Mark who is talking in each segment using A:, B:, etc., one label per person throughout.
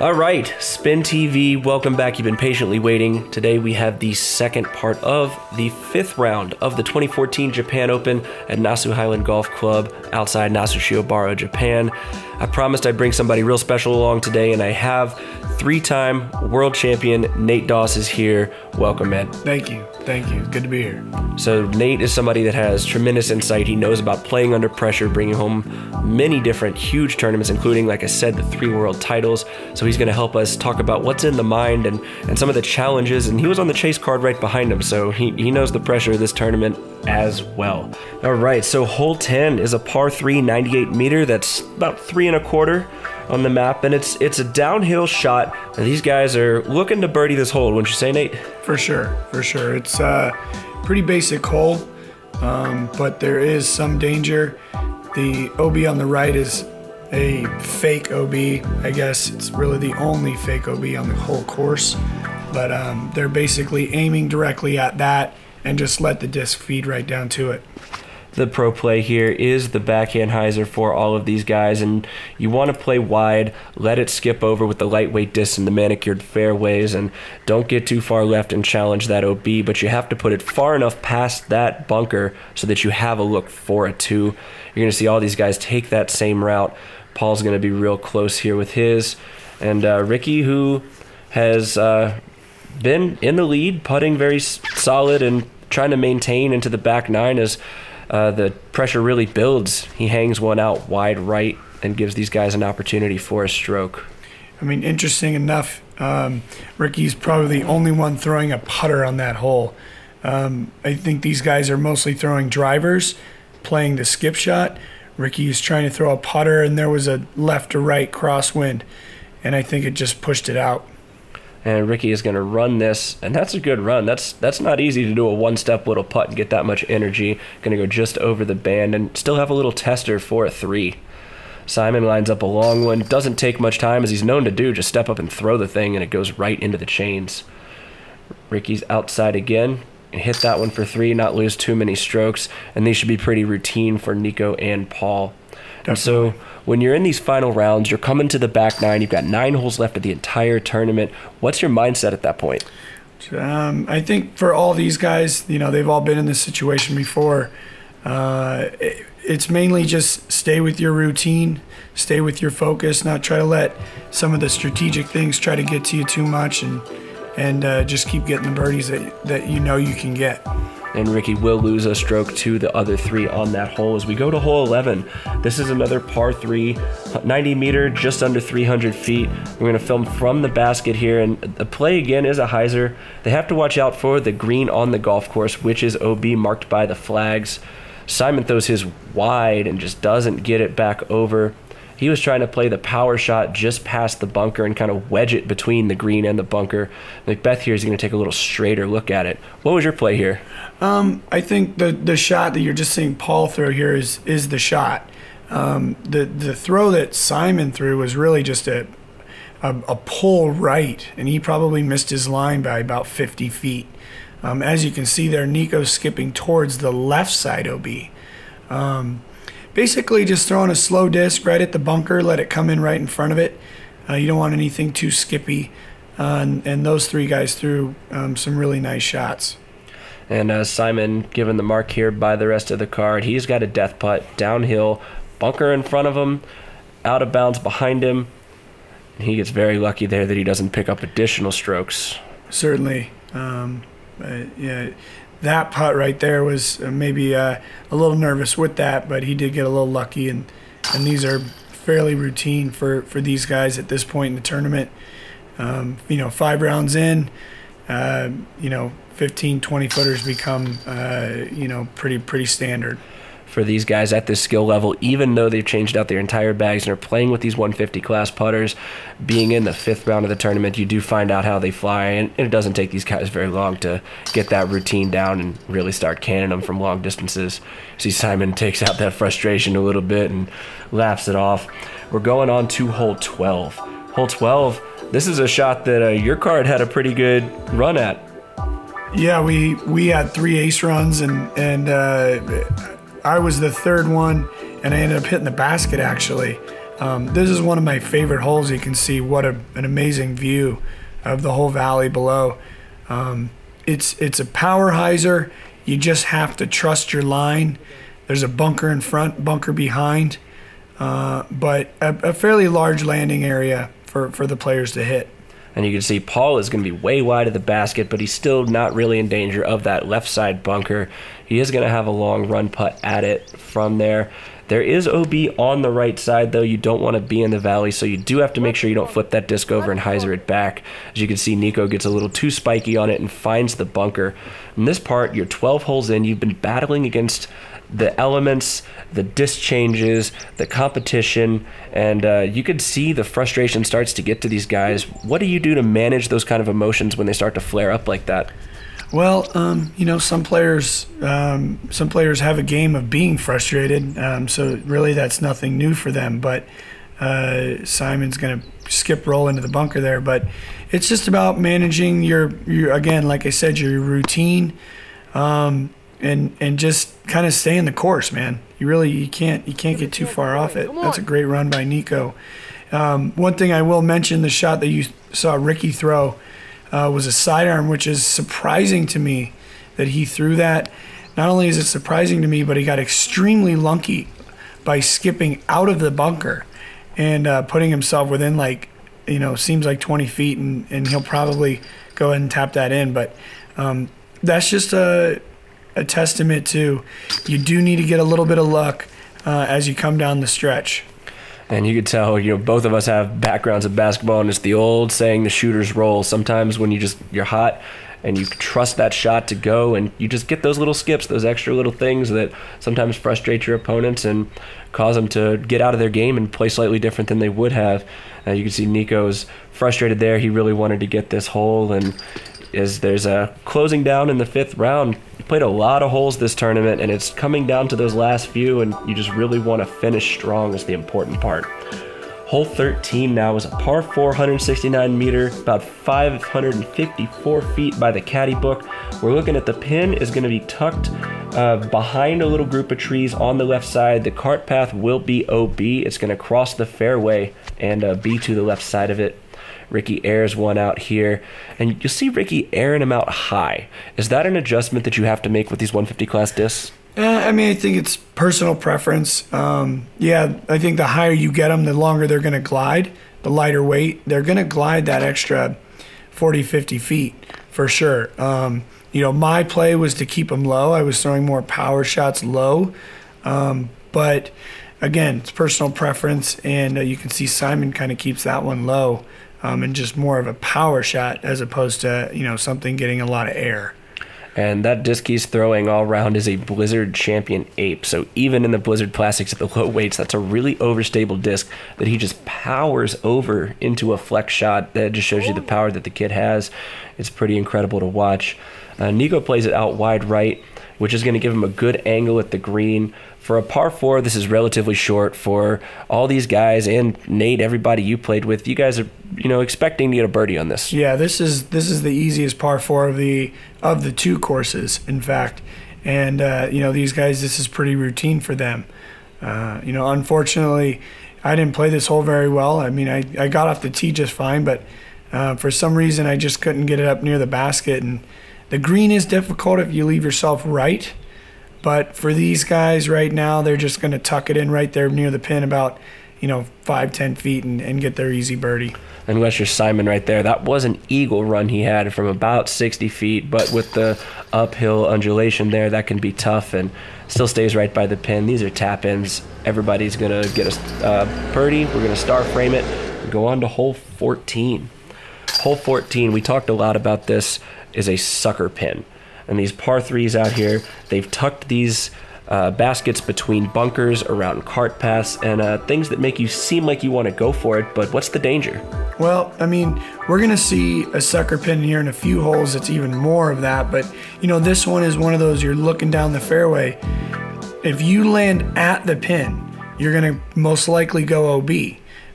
A: All right, Spin TV, welcome back. You've been patiently waiting. Today we have the second part of the fifth round of the 2014 Japan Open at Nasu Highland Golf Club outside Nasu Shiobara, Japan. I promised I'd bring somebody real special along today, and I have three time world champion Nate Doss is here. Welcome, man.
B: Thank you. Thank you. Good to be here.
A: So, Nate is somebody that has tremendous insight. He knows about playing under pressure, bringing home many different huge tournaments, including, like I said, the three world titles. So, he's going to help us talk about what's in the mind and, and some of the challenges. And he was on the chase card right behind him, so he, he knows the pressure of this tournament as well. All right, so hole 10 is a par 3 98 meter that's about three and a quarter on the map, and it's it's a downhill shot. And these guys are looking to birdie this hole, wouldn't you say, Nate?
B: For sure, for sure. It's a pretty basic hole, um, but there is some danger. The OB on the right is a fake OB. I guess it's really the only fake OB on the whole course, but um, they're basically aiming directly at that and just let the disc feed right down to it
A: the pro play here is the backhand hyzer for all of these guys, and you want to play wide, let it skip over with the lightweight disc and the manicured fairways, and don't get too far left and challenge that OB, but you have to put it far enough past that bunker so that you have a look for a two. You're going to see all these guys take that same route. Paul's going to be real close here with his, and uh, Ricky, who has uh, been in the lead, putting very solid and trying to maintain into the back nine as uh, the pressure really builds. He hangs one out wide right and gives these guys an opportunity for a stroke.
B: I mean, interesting enough, um, Ricky's probably the only one throwing a putter on that hole. Um, I think these guys are mostly throwing drivers, playing the skip shot. Ricky is trying to throw a putter, and there was a left to right crosswind, and I think it just pushed it out
A: and Ricky is going to run this, and that's a good run. That's that's not easy to do a one-step little putt and get that much energy. Going to go just over the band and still have a little tester for a three. Simon lines up a long one. Doesn't take much time, as he's known to do. Just step up and throw the thing, and it goes right into the chains. Ricky's outside again. And Hit that one for three, not lose too many strokes, and these should be pretty routine for Nico and Paul. So when you're in these final rounds, you're coming to the back nine. You've got nine holes left of the entire tournament. What's your mindset at that point?
B: Um, I think for all these guys, you know, they've all been in this situation before. Uh, it, it's mainly just stay with your routine, stay with your focus, not try to let some of the strategic things try to get to you too much, and and uh, just keep getting the birdies that that you know you can get
A: and Ricky will lose a stroke to the other three on that hole. As we go to hole 11, this is another par 3, 90 meter, just under 300 feet. We're going to film from the basket here, and the play again is a hyzer. They have to watch out for the green on the golf course, which is OB marked by the flags. Simon throws his wide and just doesn't get it back over. He was trying to play the power shot just past the bunker and kind of wedge it between the green and the bunker. McBeth here is going to take a little straighter look at it. What was your play here?
B: Um, I think the the shot that you're just seeing Paul throw here is is the shot. Um, the the throw that Simon threw was really just a, a, a pull right, and he probably missed his line by about 50 feet. Um, as you can see there, Nico's skipping towards the left side OB. Um, basically just throwing a slow disc right at the bunker, let it come in right in front of it. Uh, you don't want anything too skippy. Uh, and, and, those three guys threw um, some really nice shots.
A: And uh, Simon given the mark here by the rest of the card. He's got a death putt downhill, bunker in front of him, out of bounds behind him. He gets very lucky there that he doesn't pick up additional strokes.
B: Certainly. Um, yeah, that putt right there was uh, maybe uh, a little nervous with that, but he did get a little lucky, and and these are fairly routine for for these guys at this point in the tournament. Um, you know, five rounds in, uh, you know, 15, 20 footers become uh, you know pretty pretty standard
A: for these guys at this skill level, even though they've changed out their entire bags and are playing with these 150 class putters. Being in the fifth round of the tournament, you do find out how they fly, and it doesn't take these guys very long to get that routine down and really start canning them from long distances. See, Simon takes out that frustration a little bit and laughs it off. We're going on to hole 12. Hole 12, this is a shot that uh, your card had a pretty good run at.
B: Yeah, we we had three ace runs and and uh, I was the third one, and I ended up hitting the basket actually. Um, this is one of my favorite holes. You can see what a, an amazing view of the whole valley below. Um, it's it's a power hyzer. You just have to trust your line. There's a bunker in front, bunker behind, uh, but a, a fairly large landing area for, for the players to hit.
A: And you can see Paul is going to be way wide of the basket, but he's still not really in danger of that left side bunker. He is going to have a long run putt at it from there. There is OB on the right side, though. You don't want to be in the valley, so you do have to make sure you don't flip that disc over and hyzer it back. As you can see, Nico gets a little too spiky on it and finds the bunker. In this part, you're 12 holes in. You've been battling against the elements, the disc changes, the competition, and uh, you could see the frustration starts to get to these guys. What do you do to manage those kind of emotions when they start to flare up like that?
B: Well, um, you know, some players, um, some players have a game of being frustrated, um, so really that's nothing new for them. But uh, Simon's going to skip roll into the bunker there, but it's just about managing your, your again, like I said, your routine, um, and and just kind of stay in the course, man. You really you can't you can't get too far off it. That's a great run by Nico. Um, one thing I will mention: the shot that you saw Ricky throw uh, was a sidearm, which is surprising to me that he threw that. Not only is it surprising to me, but he got extremely lunky by skipping out of the bunker and uh, putting himself within like, you know, seems like 20 feet, and, and he'll probably go ahead and tap that in. But um, that's just a, a testament to you do need to get a little bit of luck uh, as you come down the stretch.
A: And you could tell, you know, both of us have backgrounds in basketball, and it's the old saying, the shooter's roll. Sometimes when you just you're hot and you trust that shot to go, and you just get those little skips, those extra little things that sometimes frustrate your opponents and cause them to get out of their game and play slightly different than they would have. Uh, you can see Nico's frustrated there. He really wanted to get this hole, and as there's a closing down in the fifth round, played a lot of holes this tournament, and it's coming down to those last few, and you just really want to finish strong is the important part. Hole 13 now is a par 469 meter, about 554 feet by the caddy book. We're looking at the pin is going to be tucked uh, behind a little group of trees on the left side. The cart path will be OB. It's going to cross the fairway and uh, be to the left side of it. Ricky airs one out here, and you'll see Ricky airing them out high. Is that an adjustment that you have to make with these 150 class discs?
B: Uh, I mean, I think it's personal preference. Um, yeah, I think the higher you get them, the longer they're going to glide. The lighter weight, they're going to glide that extra 40, 50 feet for sure. Um, you know, my play was to keep them low. I was throwing more power shots low. Um, but again, it's personal preference, and uh, you can see Simon kind of keeps that one low um, and just more of a power shot as opposed to you know something getting a lot of air.
A: And that disc he's throwing all around is a Blizzard Champion Ape. So even in the Blizzard plastics at the low weights, that's a really overstable disc that he just powers over into a flex shot. That just shows you the power that the kid has. It's pretty incredible to watch. Uh, Nico plays it out wide right, which is going to give him a good angle at the green. For a par four, this is relatively short. For all these guys and Nate, everybody you played with, you guys are you know expecting to get a birdie on this.
B: Yeah, this is this is the easiest par four of the of the two courses, in fact. And uh, you know these guys, this is pretty routine for them. Uh, you know, unfortunately, I didn't play this hole very well. I mean, I, I got off the tee just fine, but uh, for some reason I just couldn't get it up near the basket. And the green is difficult if you leave yourself right. But for these guys right now, they're just going to tuck it in right there near the pin, about you know five ten feet, and, and get their easy birdie.
A: Unless you're Simon right there, that was an eagle run he had from about 60 feet, but with the uphill undulation there, that can be tough and still stays right by the pin. These are tap ins. Everybody's gonna get a uh, birdie. We're gonna star frame it. Go on to hole 14. Hole 14. We talked a lot about this. Is a sucker pin and these par threes out here, they've tucked these uh, baskets between bunkers, around cart paths, and uh, things that make you seem like you want to go for it. But what's the danger?
B: Well, I mean, we're going to see a sucker pin here in a few holes. It's even more of that. But, you know, this one is one of those you're looking down the fairway. If you land at the pin, you're going to most likely go OB.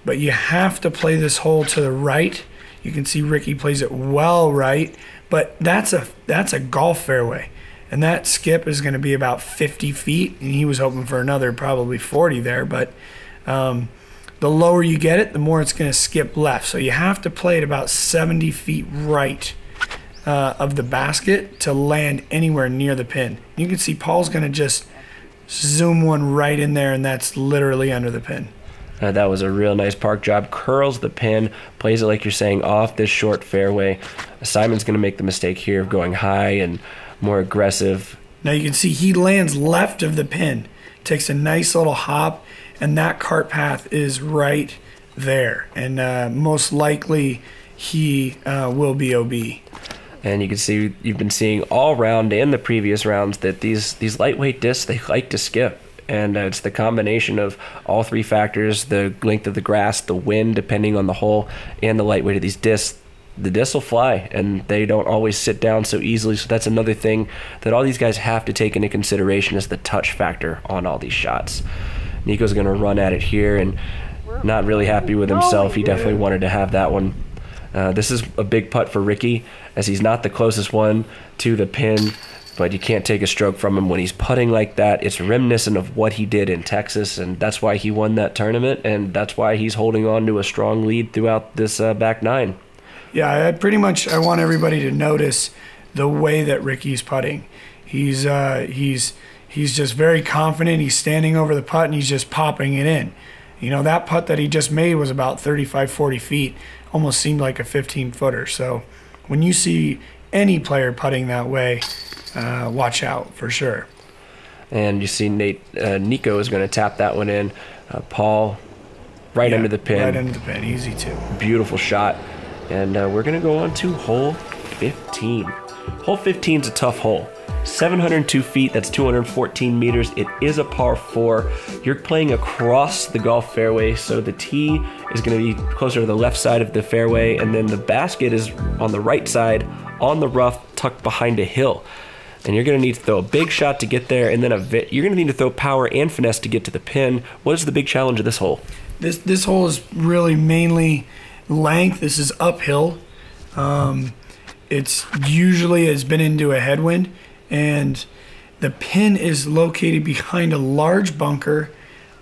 B: But you have to play this hole to the right. You can see Ricky plays it well right. But that's a that's a golf fairway, and that skip is going to be about 50 feet, and he was hoping for another probably 40 there. But um, the lower you get it, the more it's going to skip left. So you have to play it about 70 feet right uh, of the basket to land anywhere near the pin. You can see Paul's going to just zoom one right in there, and that's literally under the pin.
A: Uh, that was a real nice park job. Curls the pin, plays it like you're saying off this short fairway. Simon's going to make the mistake here of going high and more aggressive.
B: Now you can see he lands left of the pin, takes a nice little hop, and that cart path is right there. And uh, most likely he uh, will be OB.
A: And you can see you've been seeing all round and the previous rounds that these these lightweight discs they like to skip and uh, it's the combination of all three factors the length of the grass the wind depending on the hole and the lightweight of these discs. The discs will fly and they don't always sit down so easily so that's another thing that all these guys have to take into consideration is the touch factor on all these shots. Nico's going to run at it here and not really happy with himself. He definitely wanted to have that one. Uh, this is a big putt for ricky as he's not the closest one to the pin but you can't take a stroke from him when he's putting like that. It's reminiscent of what he did in Texas, and that's why he won that tournament, and that's why he's holding on to a strong lead throughout this uh, back nine.
B: Yeah, I pretty much I want everybody to notice the way that Ricky's putting. He's uh, he's he's just very confident. He's standing over the putt and he's just popping it in. You know that putt that he just made was about 35, 40 feet. Almost seemed like a 15 footer. So when you see any player putting that way, uh, watch out for sure.
A: And you see Nate uh, Nico is going to tap that one in. Uh, Paul right
B: Yeah,
A: under the pin.
B: Right under the pin, easy too.
A: Beautiful shot. And uh, we're going to go on to hole 15. Hole 15 is a tough hole. 702 feet, that's 214 meters. It is a par four. You're playing across the golf fairway, so the tee is going to be closer to the left side of the fairway, and then the basket is on the right side on the rough, tucked behind a hill. And you're going to need to throw a big shot to get there, and then a vi- you're going to need to throw power and finesse to get to the pin. What is the big challenge of this hole?
B: This this hole is really mainly length. This is uphill. Um, it's usually has been into a headwind, and the pin is located behind a large bunker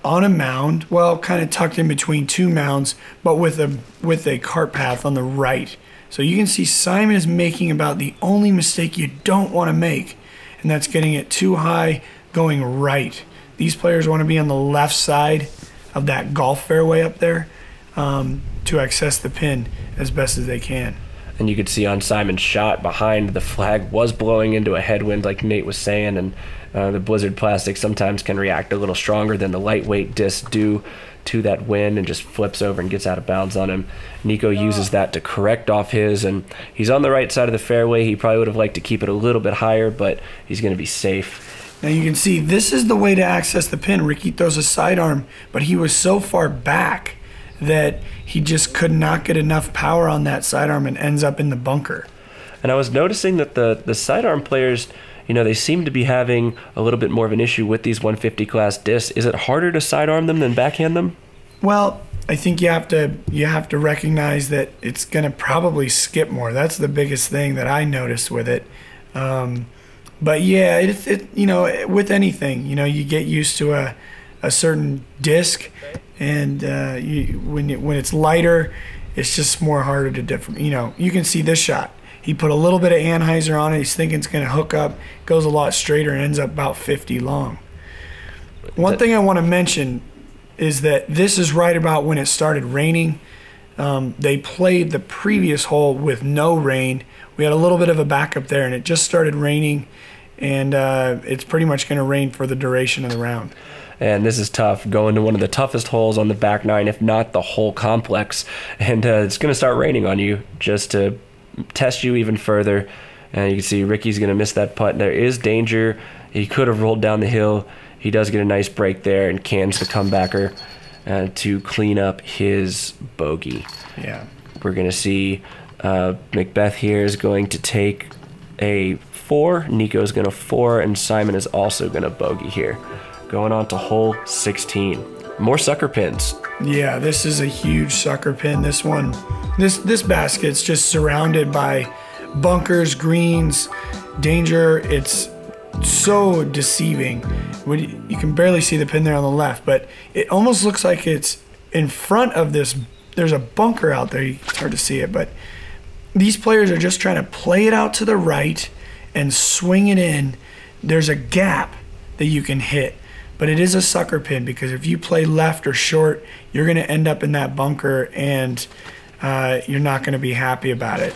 B: on a mound. Well, kind of tucked in between two mounds, but with a with a cart path on the right. So you can see Simon is making about the only mistake you don't want to make, and that's getting it too high, going right. These players want to be on the left side of that golf fairway up there um, to access the pin as best as they can.
A: and you could see on Simon's shot behind the flag was blowing into a headwind, like Nate was saying, and uh, the Blizzard plastic sometimes can react a little stronger than the lightweight discs do to that wind and just flips over and gets out of bounds on him. Nico oh. uses that to correct off his, and he's on the right side of the fairway. He probably would have liked to keep it a little bit higher, but he's going to be safe.
B: Now you can see this is the way to access the pin. Ricky throws a sidearm, but he was so far back that he just could not get enough power on that sidearm and ends up in the bunker.
A: And I was noticing that the the sidearm players, you know, they seem to be having a little bit more of an issue with these 150 class discs. Is it harder to sidearm them than backhand them?
B: Well, I think you have to you have to recognize that it's going to probably skip more. That's the biggest thing that I noticed with it. Um, but yeah, it, it you know with anything, you know, you get used to a a certain disc, and uh, you, when it, when it's lighter, it's just more harder to different. You know, you can see this shot. He put a little bit of anhyzer on it. He's thinking it's going to hook up. Goes a lot straighter and ends up about 50 long. One thing I want to mention is that this is right about when it started raining. Um, they played the previous hole with no rain. We had a little bit of a backup there, and it just started raining, and uh, it's pretty much going to rain for the duration of the round.
A: and this is tough going to one of the toughest holes on the back nine if not the whole complex and uh, it's going to start raining on you just to test you even further and you can see ricky's going to miss that putt there is danger he could have rolled down the hill he does get a nice break there and cans the comebacker uh, to clean up his bogey
B: Yeah.
A: we're going to see uh, McBeth here is going to take a four. Nico's going to four, and Simon is also going to bogey here. Going on to hole 16. More sucker pins.
B: Yeah, this is a huge sucker pin. This one, this this basket's just surrounded by bunkers, greens, danger. It's so deceiving. You can barely see the pin there on the left, but it almost looks like it's in front of this, there's a bunker out there. It's hard to see it, but these players are just trying to play it out to the right and swing it in. There's a gap that you can hit, but it is a sucker pin because if you play left or short, you're going to end up in that bunker and uh, you're not going to be happy about it.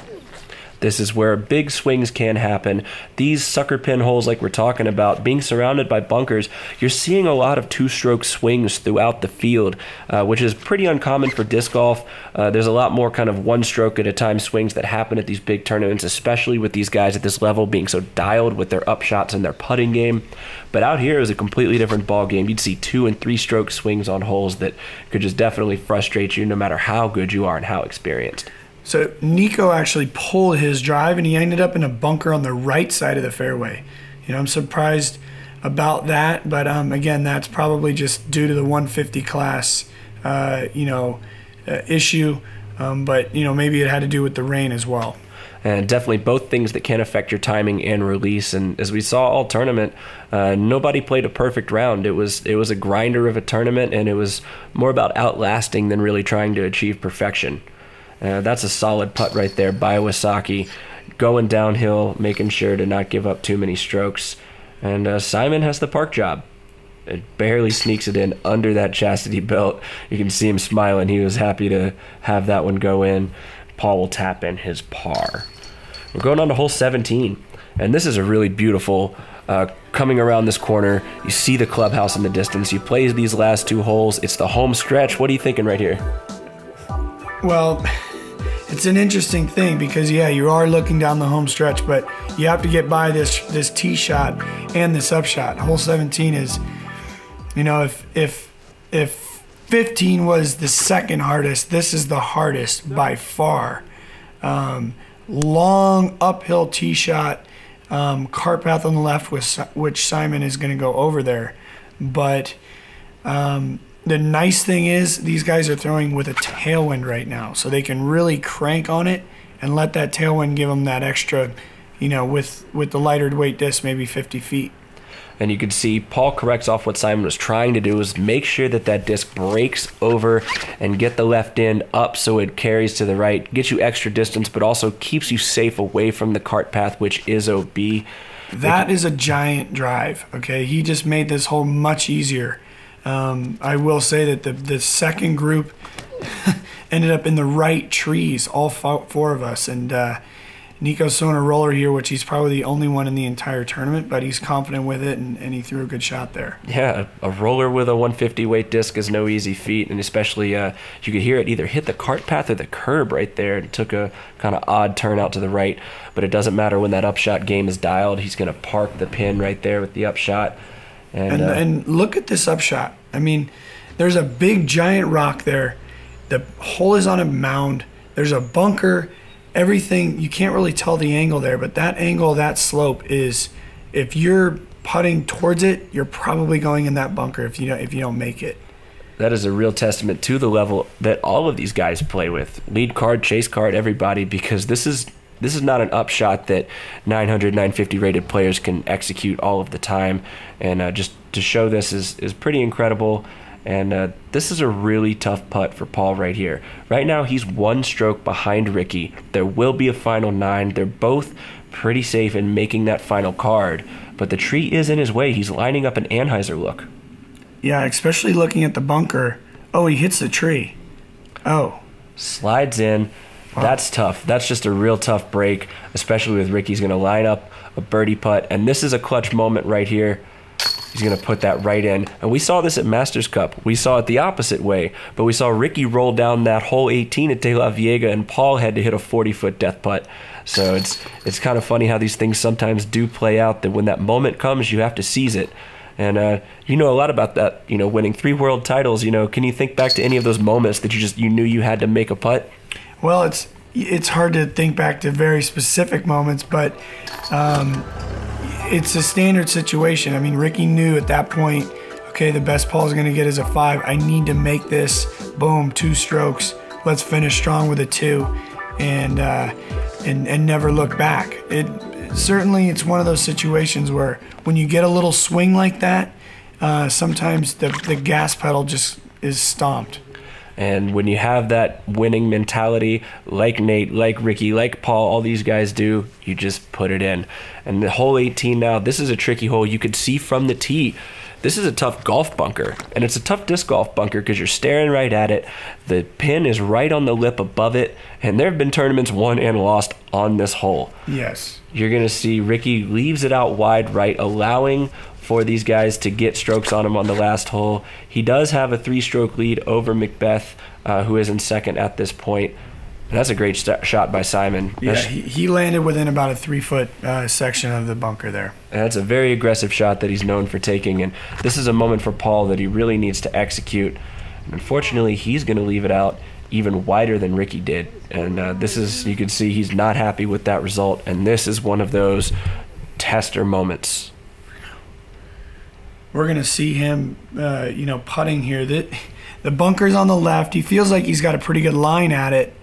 A: This is where big swings can happen. These sucker pin holes, like we're talking about, being surrounded by bunkers, you're seeing a lot of two stroke swings throughout the field, uh, which is pretty uncommon for disc golf. Uh, there's a lot more kind of one stroke at a time swings that happen at these big tournaments, especially with these guys at this level being so dialed with their upshots and their putting game. But out here here is a completely different ball game. You'd see two and three stroke swings on holes that could just definitely frustrate you no matter how good you are and how experienced.
B: So Nico actually pulled his drive and he ended up in a bunker on the right side of the fairway. You know, I'm surprised about that, but um, again, that's probably just due to the 150 class, uh, you know, uh, issue. Um, but you know, maybe it had to do with the rain as well.
A: And definitely both things that can affect your timing and release. And as we saw all tournament, uh, nobody played a perfect round. It was it was a grinder of a tournament, and it was more about outlasting than really trying to achieve perfection. Uh, that's a solid putt right there by Wysocki. Going downhill, making sure to not give up too many strokes. And uh, Simon has the park job. It barely sneaks it in under that chastity belt. You can see him smiling. He was happy to have that one go in. Paul will tap in his par. We're going on to hole 17. And this is a really beautiful uh, coming around this corner. You see the clubhouse in the distance. You play these last two holes. It's the home stretch. What are you thinking right here?
B: Well, it's an interesting thing because yeah, you are looking down the home stretch, but you have to get by this this tee shot and this upshot. Hole 17 is, you know, if if if 15 was the second hardest, this is the hardest by far. Um, long uphill tee shot, um, cart path on the left, with, which Simon is going to go over there, but. Um, the nice thing is these guys are throwing with a tailwind right now, so they can really crank on it and let that tailwind give them that extra, you know, with with the lighter weight disc, maybe 50 feet.
A: And you can see Paul corrects off what Simon was trying to do is make sure that that disc breaks over and get the left end up so it carries to the right, gets you extra distance, but also keeps you safe away from the cart path, which is OB.
B: That is a giant drive. Okay, he just made this hole much easier. Um, I will say that the, the second group ended up in the right trees, all four of us. And uh, Nico's throwing a roller here, which he's probably the only one in the entire tournament, but he's confident with it and, and he threw a good shot there.
A: Yeah, a roller with a 150 weight disc is no easy feat. And especially, uh, you could hear it either hit the cart path or the curb right there. It took a kind of odd turn out to the right, but it doesn't matter when that upshot game is dialed. He's going to park the pin right there with the upshot.
B: And, and, uh, and look at this upshot. I mean, there's a big giant rock there. The hole is on a mound. There's a bunker. Everything you can't really tell the angle there, but that angle, that slope is if you're putting towards it, you're probably going in that bunker if you don't if you don't make it.
A: That is a real testament to the level that all of these guys play with. Lead card, chase card, everybody, because this is this is not an upshot that 900 950 rated players can execute all of the time and uh, just to show this is is pretty incredible and uh, this is a really tough putt for Paul right here. Right now, he's one stroke behind Ricky. There will be a final nine. They're both pretty safe in making that final card, but the tree is in his way. He's lining up an anhyzer look.
B: Yeah, especially looking at the bunker. Oh, he hits the tree. Oh.
A: Slides in. That's tough. That's just a real tough break, especially with Ricky's going to line up a birdie putt. And this is a clutch moment right here. He's going to put that right in. And we saw this at Masters Cup. We saw it the opposite way. But we saw Ricky roll down that hole 18 at DeLaveaga, and Paul had to hit a 40 foot death putt. So it's it's kind of funny how these things sometimes do play out. That when that moment comes, you have to seize it. And uh, you know a lot about that. You know, winning three world titles. You know, can you think back to any of those moments that you just you knew you had to make a putt?
B: Well, it's it's hard to think back to very specific moments, but um, it's a standard situation. I mean, Ricky knew at that point, okay, the best Paul's going to get is a five. I need to make this. Boom, two strokes. Let's finish strong with a two, and uh, and and never look back. It certainly it's one of those situations where when you get a little swing like that, uh, sometimes the the gas pedal just is stomped.
A: And when you have that winning mentality, like Nate, like Ricky, like Paul, all these guys do, you just put it in. And the hole 18 now, this is a tricky hole. You could see from the tee this is a tough golf bunker, and it's a tough disc golf bunker because you're staring right at it. The pin is right on the lip above it, and there have been tournaments won and lost on this hole.
B: Yes.
A: You're going to see Ricky leaves it out wide right, allowing for these guys to get strokes on him on the last hole. He does have a three stroke lead over McBeth, uh, who is in second at this point. That's a great st- shot by Simon.
B: Yeah, he, he landed within about a three foot uh, section of the bunker there.
A: that's a very aggressive shot that he's known for taking. And this is a moment for Paul that he really needs to execute. And unfortunately, he's going to leave it out even wider than Ricky did. And uh, this is, you can see he's not happy with that result. And this is one of those tester moments.
B: We're gonna see him, uh, you know, putting here. That the bunker's on the left. He feels like he's got a pretty good line at it.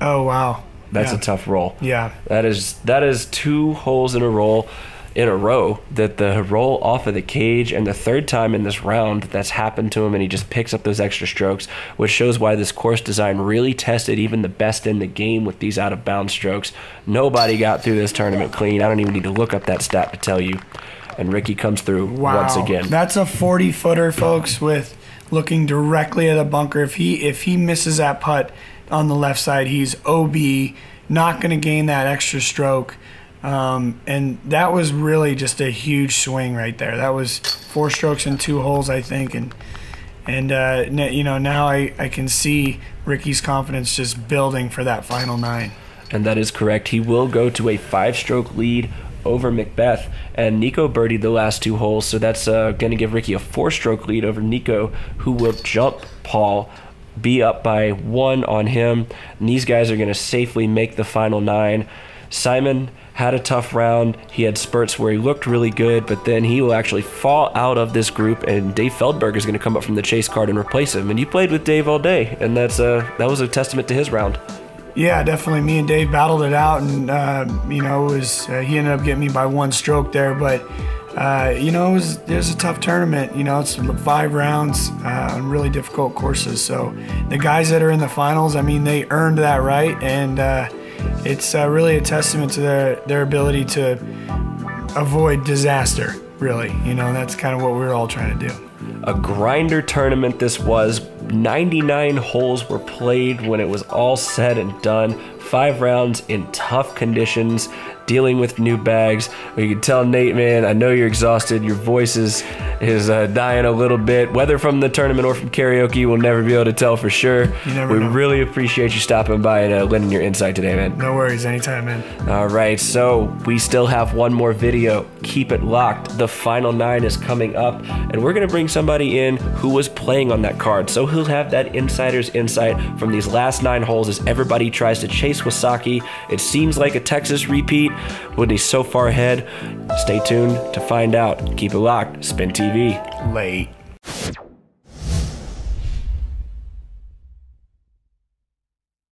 B: Oh wow,
A: That's
B: yeah.
A: a tough roll.
B: yeah.
A: That is that is two holes in a roll in a row that the roll off of the cage and the third time in this round that's happened to him and he just picks up those extra strokes which shows why this course design really tested even the best in the game with these out of bounds strokes nobody got through this tournament clean i don't even need to look up that stat to tell you and ricky comes through
B: Wow.
A: once again
B: That's a 40 footer, folks, with looking directly at the bunker. If he if he misses that putt on the left side, he's OB, not going to gain that extra stroke. Um, and that was really just a huge swing right there. That was four strokes in two holes, I think, and and uh, you know now I, I can see Ricky's confidence just building for that final nine.
A: And that is correct. He will go to a five stroke lead over McBeth. And Nico birdied the last two holes, so that's uh, going to give Ricky a four stroke lead over Nico, who will jump Paul, be up by one on him. And these guys are going to safely make the final nine. Simon had a tough round. He had spurts where he looked really good, but then he will actually fall out of this group, and Dave Feldberg is going to come up from the chase card and replace him. And you played with Dave all day, and that's uh, that was a testament to his round.
B: Yeah, definitely. Me and Dave battled it out, and uh, you know, it was uh, he ended up getting me by one stroke there, but uh, you know, it was it was a tough tournament. You know, it's five rounds uh, on really difficult courses. So the guys that are in the finals, I mean, they earned that right, and uh, it's uh, really a testament to their their ability to avoid disaster. Really, you know, that's kind of what we were all trying to do.
A: a grinder tournament this was 99 holes were played when it was all said and done five rounds in tough conditions dealing with new bags you can tell nate man i know you're exhausted your voice is is uh, dying a little bit whether from the tournament or from karaoke we'll never be able to tell for sure we
B: know.
A: really appreciate you stopping by and uh, lending your insight today man
B: No worries, anytime, man.
A: all right, so we still have one more video. Keep it locked. The final nine is coming up, and we're going to bring somebody in who was playing on that card. So he'll have that insider's insight from these last nine holes as everybody tries to chase Wysocki. It seems like a Texas repeat when he's so far ahead. Stay tuned to find out. Keep it locked. Spin TV.
B: Late.